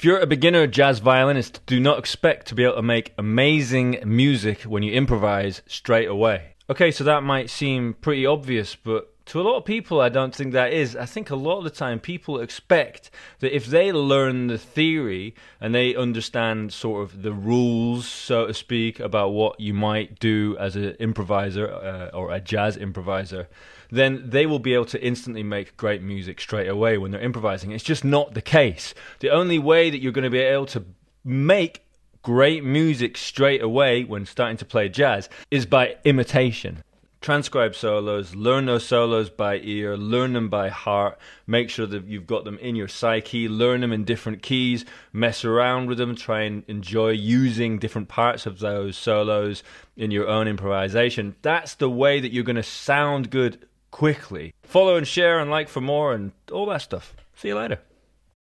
If you're a beginner jazz violinist, do not expect to be able to make amazing music when you improvise straight away. Okay, so that might seem pretty obvious, but to a lot of people, I don't think that is. I think a lot of the time people expect that if they learn the theory and they understand sort of the rules, so to speak, about what you might do as an improviser uh, or a jazz improviser, then they will be able to instantly make great music straight away when they're improvising. It's just not the case. The only way that you're going to be able to make great music straight away when starting to play jazz is by imitation transcribe solos, learn those solos by ear, learn them by heart, make sure that you've got them in your psyche, learn them in different keys, mess around with them, try and enjoy using different parts of those solos in your own improvisation. That's the way that you're going to sound good quickly. Follow and share and like for more and all that stuff. See you later.